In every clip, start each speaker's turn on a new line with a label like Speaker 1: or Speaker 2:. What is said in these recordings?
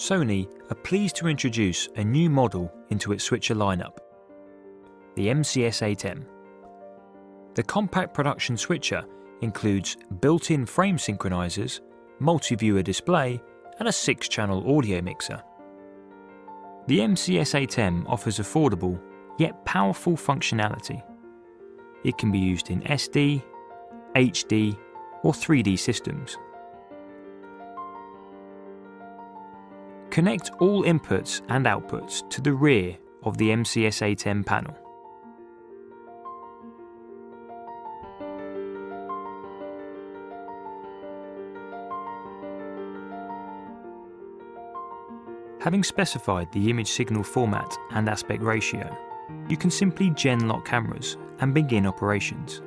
Speaker 1: Sony are pleased to introduce a new model into its switcher lineup, the MCS8M. The compact production switcher includes built-in frame synchronizers, multi-viewer display and a 6-channel audio mixer. The MCS8M offers affordable yet powerful functionality. It can be used in SD, HD or 3D systems. Connect all inputs and outputs to the rear of the MCS8M panel. Having specified the image signal format and aspect ratio, you can simply gen lock cameras and begin operations.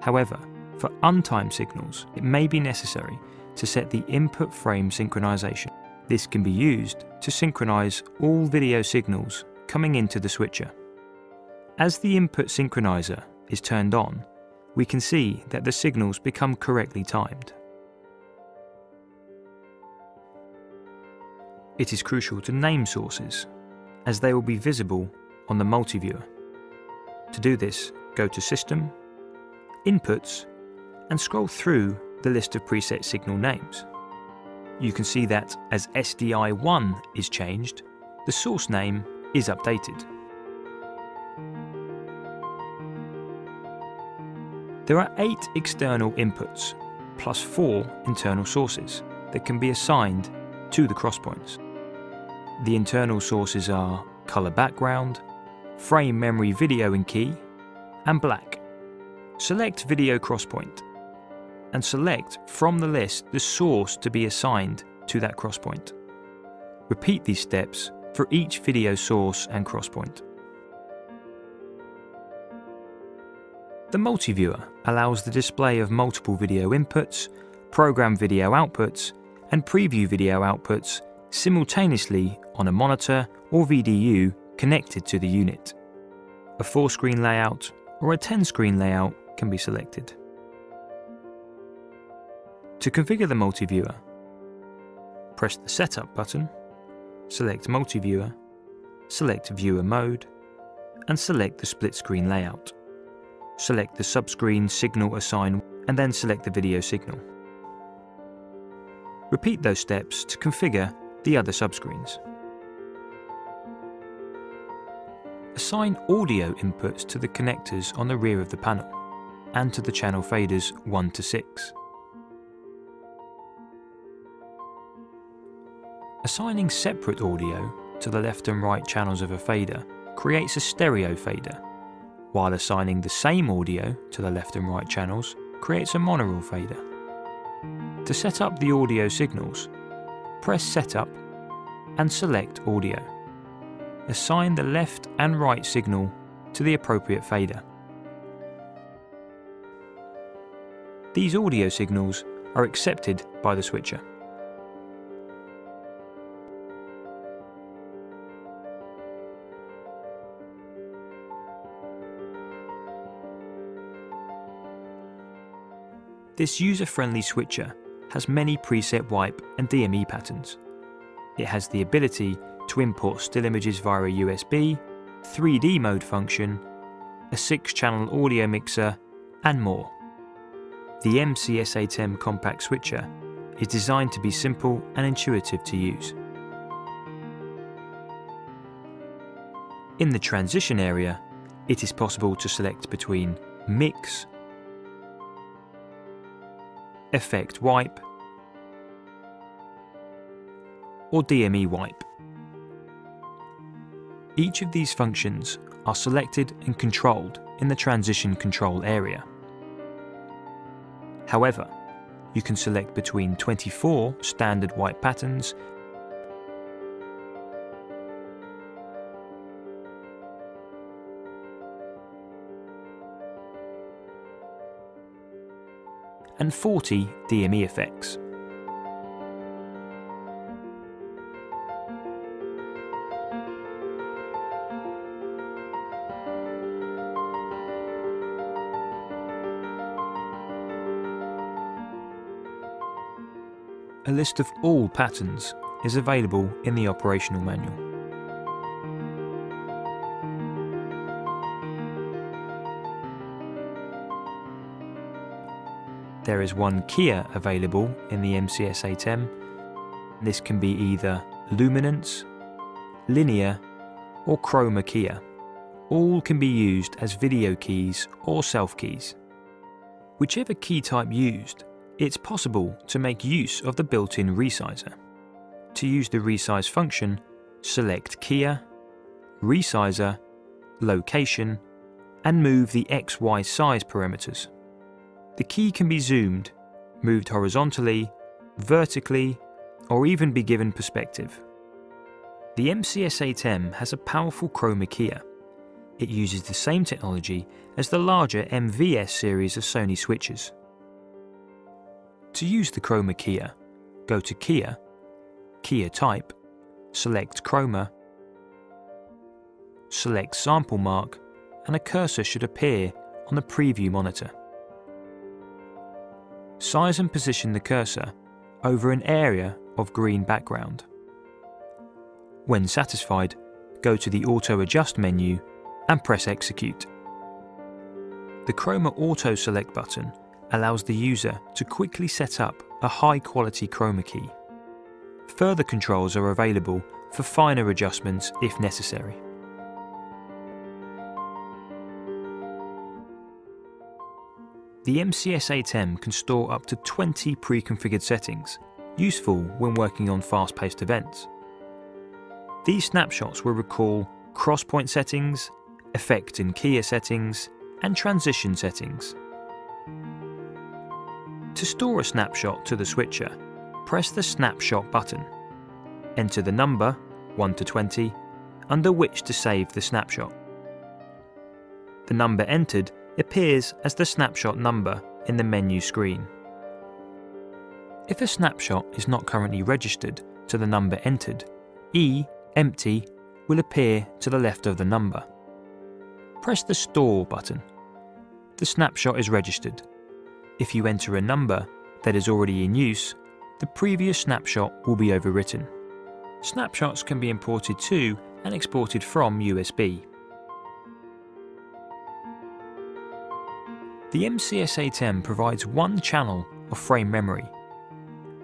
Speaker 1: However, for untimed signals, it may be necessary to set the input frame synchronization. This can be used to synchronize all video signals coming into the switcher. As the input synchronizer is turned on, we can see that the signals become correctly timed. It is crucial to name sources, as they will be visible on the multi-viewer. To do this, go to System, Inputs, and scroll through the list of preset signal names you can see that as SDI1 is changed, the source name is updated. There are eight external inputs, plus four internal sources that can be assigned to the crosspoints. The internal sources are color background, frame memory video in key, and black. Select video crosspoint and select from the list the source to be assigned to that crosspoint. Repeat these steps for each video source and crosspoint. The multi-viewer allows the display of multiple video inputs, program video outputs, and preview video outputs simultaneously on a monitor or VDU connected to the unit. A 4-screen layout or a 10-screen layout can be selected. To configure the multi-viewer, press the Setup button, select Multi-viewer, select Viewer Mode, and select the split screen layout. Select the subscreen signal assign and then select the video signal. Repeat those steps to configure the other subscreens. Assign audio inputs to the connectors on the rear of the panel and to the channel faders 1 to 6. Assigning separate audio to the left and right channels of a fader creates a stereo fader, while assigning the same audio to the left and right channels creates a monaural fader. To set up the audio signals, press Setup and select Audio. Assign the left and right signal to the appropriate fader. These audio signals are accepted by the switcher. This user-friendly switcher has many preset wipe and DME patterns. It has the ability to import still images via a USB, 3D mode function, a 6-channel audio mixer, and more. The MCS8M compact switcher is designed to be simple and intuitive to use. In the transition area, it is possible to select between mix, effect wipe, or DME wipe. Each of these functions are selected and controlled in the transition control area. However, you can select between 24 standard wipe patterns and 40 DME effects. A list of all patterns is available in the operational manual. There is one keyer available in the MCS 8M. This can be either luminance, linear or chroma keyer. All can be used as video keys or self keys. Whichever key type used, it's possible to make use of the built-in resizer. To use the resize function, select Keyer, Resizer, Location, and move the XY size parameters. The key can be zoomed, moved horizontally, vertically, or even be given perspective. The MCS8M has a powerful chroma keyer. It uses the same technology as the larger MVS series of Sony switches. To use the chroma keyer, go to Keyer, Keyer Type, select Chroma, select Sample Mark, and a cursor should appear on the preview monitor. Size and position the cursor over an area of green background. When satisfied, go to the Auto Adjust menu and press Execute. The Chroma Auto Select button allows the user to quickly set up a high quality chroma key. Further controls are available for finer adjustments if necessary. The MCS8M can store up to 20 pre-configured settings, useful when working on fast-paced events. These snapshots will recall cross-point settings, effect and keyer settings, and transition settings. To store a snapshot to the switcher, press the Snapshot button. Enter the number, 1 to 20, under which to save the snapshot. The number entered appears as the snapshot number in the menu screen. If a snapshot is not currently registered to the number entered, E empty will appear to the left of the number. Press the Store button. The snapshot is registered. If you enter a number that is already in use, the previous snapshot will be overwritten. Snapshots can be imported to and exported from USB. The MCS8M provides one channel of frame memory.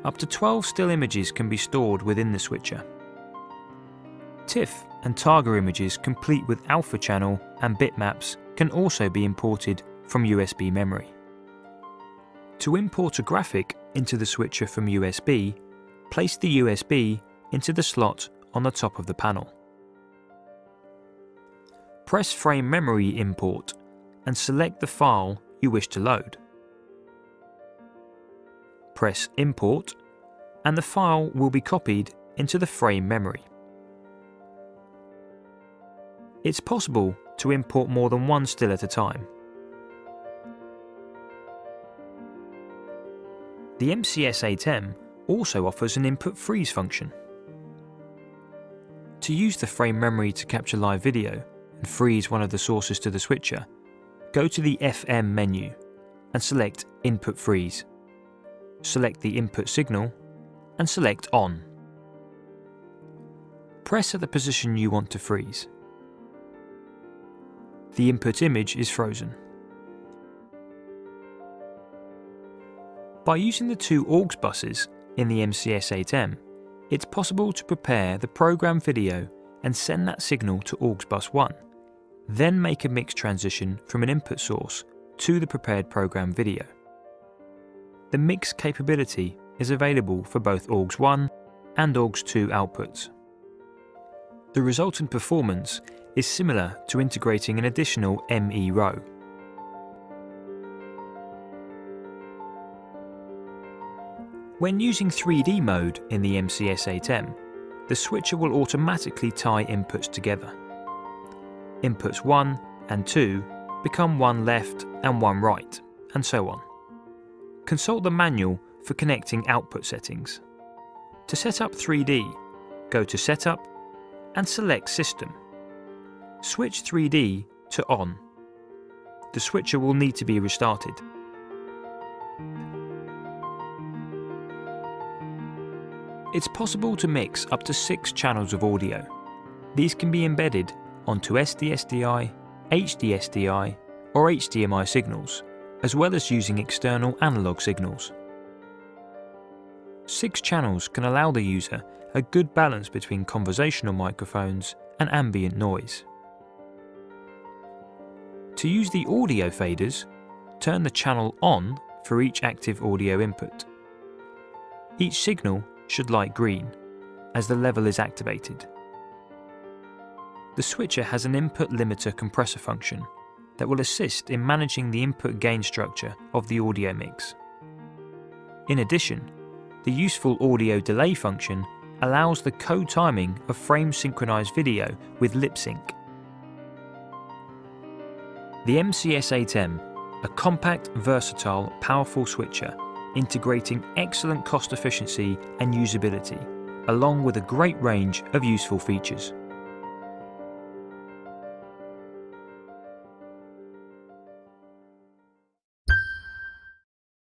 Speaker 1: Up to 12 still images can be stored within the switcher. TIFF and Targa images complete with alpha channel and bitmaps can also be imported from USB memory. To import a graphic into the switcher from USB, place the USB into the slot on the top of the panel. Press Frame Memory Import and select the file you wish to load. Press Import and the file will be copied into the frame memory. It's possible to import more than one still at a time. The MCS8M also offers an input freeze function. To use the frame memory to capture live video and freeze one of the sources to the switcher, go to the FM menu and select Input Freeze. Select the input signal and select On. Press at the position you want to freeze. The input image is frozen. By using the two AUX buses in the MCS8M, it's possible to prepare the program video and send that signal to AUX bus 1 then make a mix transition from an input source to the prepared program video. The mix capability is available for both AUX 1 and AUX 2 outputs. The resultant performance is similar to integrating an additional ME row. When using 3D mode in the MCS8M, the switcher will automatically tie inputs together inputs 1 and 2 become one left and one right, and so on. Consult the manual for connecting output settings. To set up 3D, go to Setup and select System. Switch 3D to On. The switcher will need to be restarted. It's possible to mix up to six channels of audio. These can be embedded onto SD-SDI, HD-SDI or HDMI signals, as well as using external analog signals. Six channels can allow the user a good balance between conversational microphones and ambient noise. To use the audio faders, turn the channel on for each active audio input. Each signal should light green, as the level is activated. The switcher has an input limiter compressor function that will assist in managing the input gain structure of the audio mix. In addition, the useful audio delay function allows the co-timing of frame synchronized video with lip sync. The MCS8M, a compact, versatile, powerful switcher integrating excellent cost efficiency and usability, along with a great range of useful features.